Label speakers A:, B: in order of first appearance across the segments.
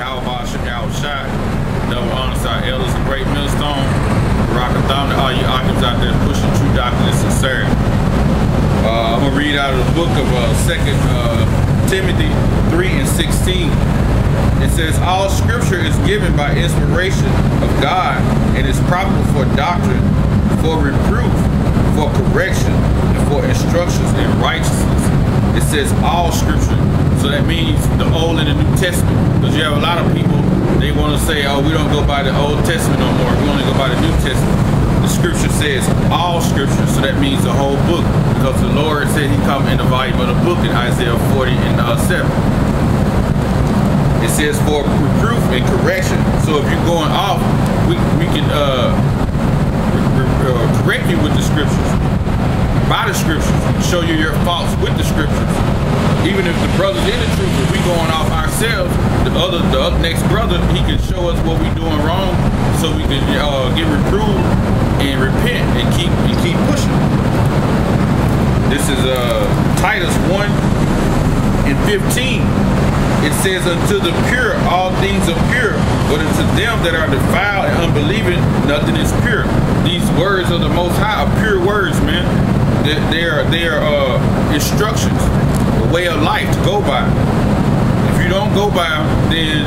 A: Yahweh Shai. Double honor to our elders, a great millstone. Rock a thumb to all you octaves out there pushing true doctrine and sincerity. Uh, I'm gonna read out of the book of uh, Second uh, Timothy 3 and 16. It says, All scripture is given by inspiration of God and is proper for doctrine, for reproof, for correction, and for instructions in righteousness. It says all scripture. So that means the Old and the New Testament. You have a lot of people, they want to say, oh, we don't go by the Old Testament no more. We only go by the New Testament. The scripture says all scripture. So that means the whole book. Because the Lord said he come in the volume of the book in Isaiah 40 and uh, 7. It says for reproof and correction. So if you're going off, we, we can uh, uh, correct you with the scriptures, by the scriptures, show you your faults with the scriptures. Even if the brother's in the truth, if we going off ourselves, the other, the up next brother, he can show us what we doing wrong, so we can uh, get reproved and repent and keep and keep pushing. This is uh, Titus 1 and 15 it says, Unto the pure all things are pure, but unto them that are defiled and unbelieving, nothing is pure. These words of the Most High are pure words, man. They, are, they are uh, instructions, way of life to go by. If you don't go by then,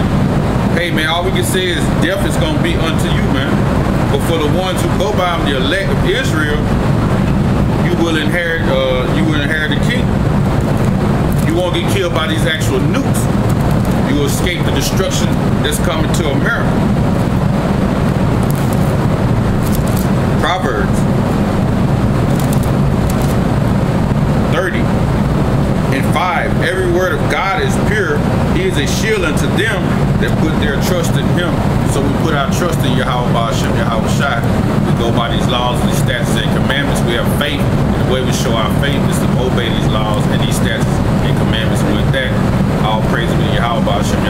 A: hey, man, all we can say is death is going to be unto you, man. But for the ones who go by the elect of Israel, you will inherit, uh, you will inherit the kingdom. You won't get killed by these actual nukes you will escape the destruction that's coming to America. 5. Every word of God is pure. He is a shield unto them that put their trust in him. So we put our trust in Yahweh Hashem, Yahweh Shai. We go by these laws, these statutes, and commandments. We have faith. And the way we show our faith is to obey these laws and these statutes and commandments. With that, all praise be to Yahweh Hashem,